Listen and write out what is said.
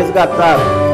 resgatado.